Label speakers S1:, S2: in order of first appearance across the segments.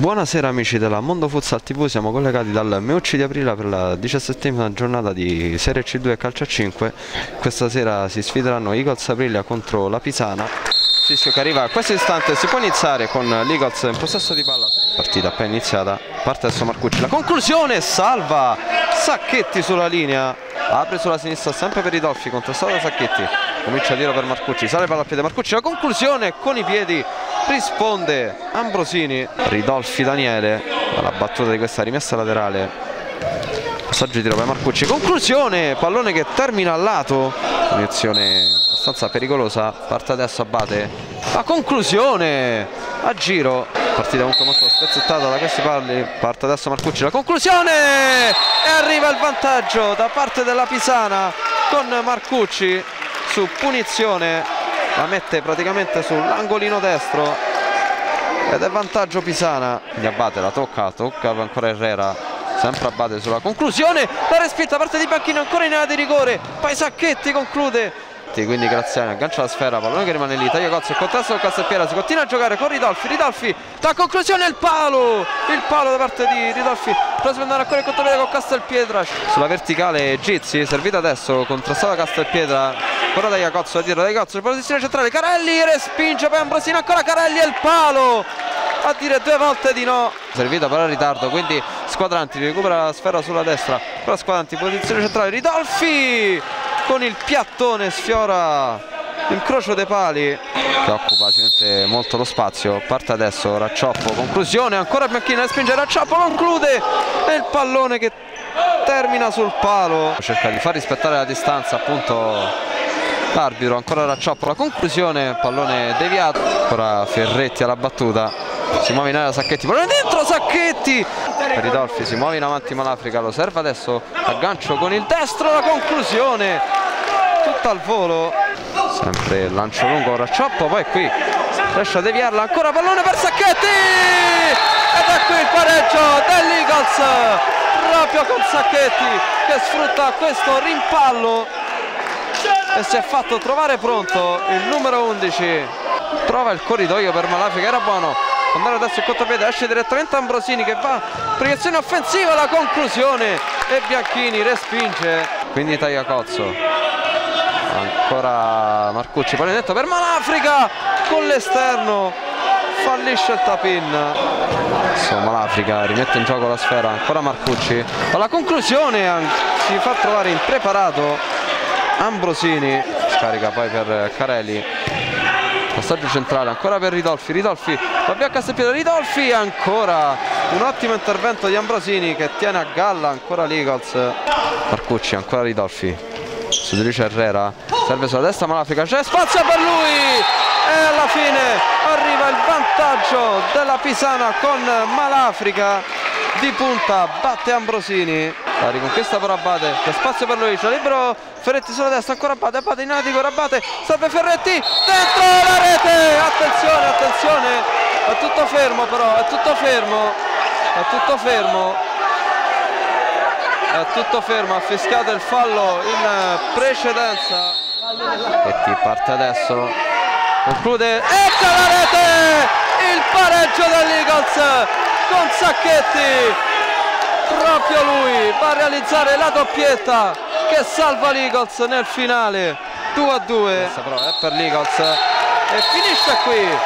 S1: Buonasera amici della Mondo Futsal TV, siamo collegati dal Meucci di Aprile per la diciassettesima giornata di Serie C2 Calcio a 5 Questa sera si sfideranno Eagles Aprilia contro la Pisana. Sischio che arriva a questo istante, si può iniziare con l'Eagles in possesso di palla. Partita appena iniziata, parte adesso Marcucci, la conclusione, salva Sacchetti sulla linea. Apre sulla sinistra sempre per Ridolfi, contrastato da Sacchetti. Comincia a tiro per Marcucci, sale palla a piede Marcucci, la conclusione con i piedi risponde Ambrosini. Ridolfi Daniele alla battuta di questa rimessa laterale. Passaggio di tiro per Marcucci. Conclusione pallone che termina al lato. Punizione abbastanza pericolosa. Parte adesso Abate. La conclusione a giro. Partita comunque molto spezzettata da questi palli. Parte adesso Marcucci. La conclusione! E arriva il vantaggio da parte della Pisana con Marcucci su punizione la mette praticamente sull'angolino destro ed è vantaggio Pisana. Quindi Abate la tocca, tocca ancora Herrera sempre Abate sulla conclusione. La respinta parte di Banchino ancora in area di rigore. Poi Sacchetti conclude quindi Graziani aggancia la sfera, pallone che rimane lì, taglia Cozzo, il contrasto con Castelpiera, si continua a giocare con Ridolfi, Ridolfi, la conclusione il palo, il palo da parte di Ridolfi, prosegue andare ancora il contropiede con Castelpietra, sulla verticale Gizzi, servita adesso, contrastata Castelpietra, ancora da Iacozzo a tiro da Iacozzo posizione centrale Carelli respinge poi Ambrosino ancora Carelli e il palo. A dire due volte di no. Servita però in ritardo quindi Squadranti recupera la sfera sulla destra. Però Squadranti posizione centrale Ridolfi con il piattone sfiora l'incrocio dei pali che occupa molto lo spazio. Parte adesso Raccioppo conclusione ancora Bianchini respinge Raccioppo conclude e il pallone che termina sul palo. Cerca di far rispettare la distanza appunto l'arbitro ancora Raccioppo la conclusione pallone deviato. Ancora Ferretti alla battuta. Si muove in area Sacchetti. Pallone dentro Sacchetti! Ridolfi si muove in avanti Malafrica. Lo serve adesso aggancio con il destro. La conclusione. Tutta al volo. Sempre lancio lungo Raccioppo. Poi qui riesce a deviarla ancora. Pallone per Sacchetti! Ed è qui il pareggio dell'Eagles proprio con Sacchetti che sfrutta questo rimpallo e si è fatto trovare pronto il numero 11 trova il corridoio per Malafi era buono. Andare adesso il contropiede esce direttamente Ambrosini che va proiezione offensiva la conclusione. E Bianchini respinge. Quindi Tagliacozzo ancora Marcucci poi netto per Malafrica con l'esterno fallisce il tapin. Insomma l'Africa rimette in gioco la sfera ancora Marcucci. Alla conclusione si fa trovare impreparato Ambrosini scarica poi per Carelli. Passaggio centrale ancora per Ridolfi. Ridolfi va via a Castelpietro Ridolfi ancora un ottimo intervento di Ambrosini che tiene a galla ancora l'Eagles Marcucci ancora Ridolfi. Sudrice Herrera serve sulla destra Malafrica c'è spazio per lui! E alla fine arriva il vantaggio della Pisana con Malafrica. Di punta batte Ambrosini la riconquista per Abate c'è spazio per lui c'è libero Ferretti sulla destra ancora Abate Abate in atico Abate salve Ferretti dentro la rete attenzione attenzione è tutto fermo però è tutto fermo è tutto fermo è tutto fermo ha fischiato il fallo in precedenza. E ti parte adesso? Conclude ecco la rete il pareggio dell'Eagles con Sacchetti proprio lui va a realizzare la doppietta che salva l'Eagles nel finale 2 a 2 però è per l'Eagles. E finisce qui.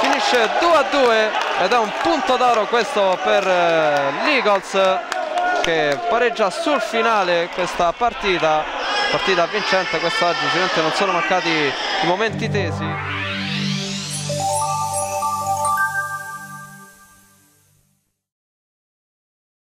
S1: Finisce 2 a 2 ed è un punto d'oro questo per eh, l'Eagles che pareggia sul finale questa partita. Partita vincente quest'oggi sicuramente non sono mancati i momenti tesi